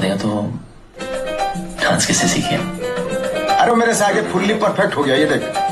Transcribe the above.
मार देगा तो डांस कैसे सीखे? अरे मेरे से आगे फुल्ली परफेक्ट हो गया, ये देख।